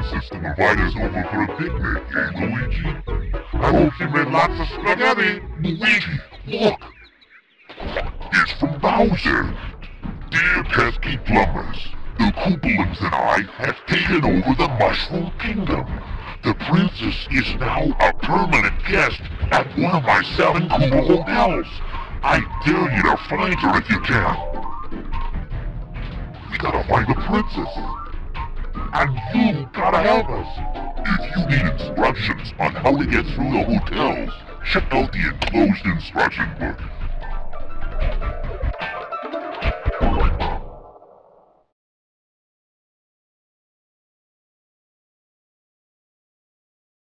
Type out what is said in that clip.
princess to invite us over for a picnic, eh, Luigi? I hope you made lots of spaghetti. Luigi, look! It's from Bowser. Dear pesky plumbers, the Koopalings and I have taken over the Mushroom Kingdom. The princess is now a permanent guest at one of my seven Koopa hotels. I dare you to find her if you can. Find the princess. And you gotta help us. If you need instructions on how to get through the hotels, check out the enclosed instruction book.